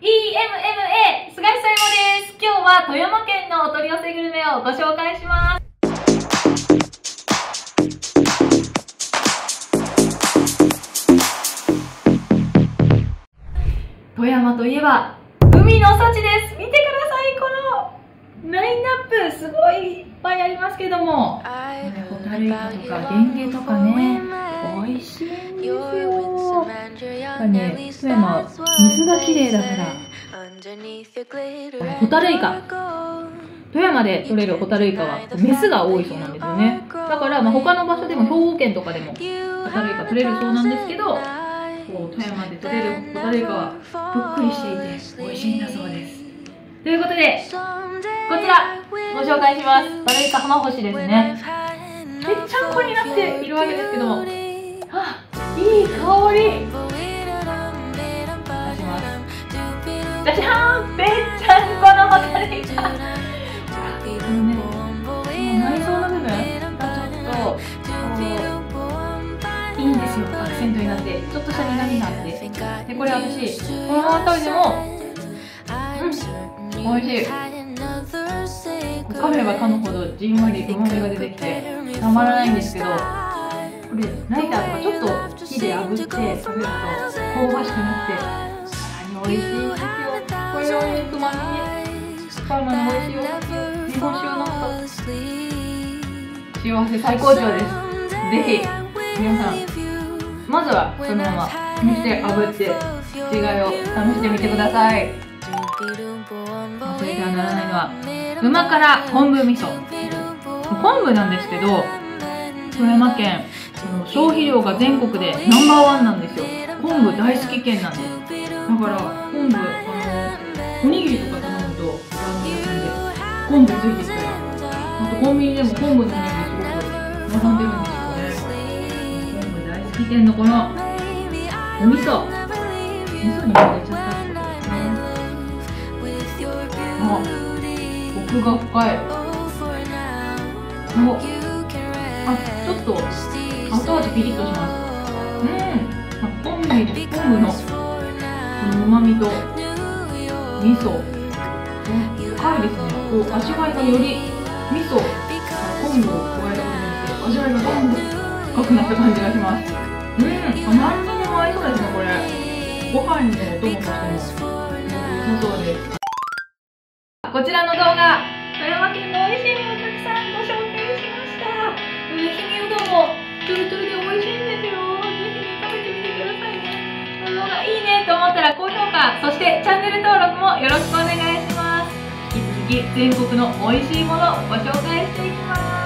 EMMA 菅井さいもです。今日は富山県のお取り寄せグルメをご紹介します。富山といえば海の幸です。見てください。すごいいっぱいありますけども。ホタルイカとかゲンゲとかね美味しいんですよ。やっぱね富山水が綺麗だから。ホタルイカ。富山で取れるホタルイカはメスが多いそうなんですよね。だからまあ他の場所でも兵庫県とかでもホタルイカ取れるそうなんですけどこう富山で取れるホタルイカはぷっくりしていて美味しいんだそうです。ということでこちらご紹介します。ホタルイカ浜干しですね。ぺっちゃんこになっているわけですけども。あいい香り。出します。じゃじゃーんぺっちゃんこのホタルイカこのね内臓の部分がちょっとこういいんですよ。アクセントになってちょっとした苦みがあって。でこれ私このまま食べてもうん美味しい。噛めば噛むほどじんわりうまみが出てきてたまらないんですけどこれライターとかちょっと火で炙って食べると香ばしくなってさらに美味しいんですよこれを肉まみにスパイマの美味しいお酒日本酒を飲むと幸せ最高潮ですぜひ皆さんまずはそのまま蒸して炙って違いを試してみてください忘れてはならないのは旨辛昆布味噌昆布なんですけど富山県消費量が全国でナンバーワンなんですよ。昆布大好き県なんで。すだから昆布あのおにぎりとか頼むとラーメン屋さんで昆布ついてきたらあとコンビニでも昆布のおにぎりすごく並んでるんですよね。昆布大好き店のこのお味噌。味噌に入れちゃっあコクが深い。お。あちょっと後味ピリッとします。うん。昆布昆布のうまみと味噌。深いですね。こう味わいがより味噌昆布を加えたことによって味わいがどんどん深くなった感じがします。うん。何とでも合いそうですねこれ。ご飯にもお供としても。良さそうで。すこちらの動画富山県の美味しいものをたくさんご紹介しました。梅ひみうどんもトゥルトゥルで美味しいんですよ。ぜひ食べてみてくださいね。この動画いいねと思ったら高評価そしてチャンネル登録もよろしくお願いします。引き続き全国の美味しいものをご紹介していきます。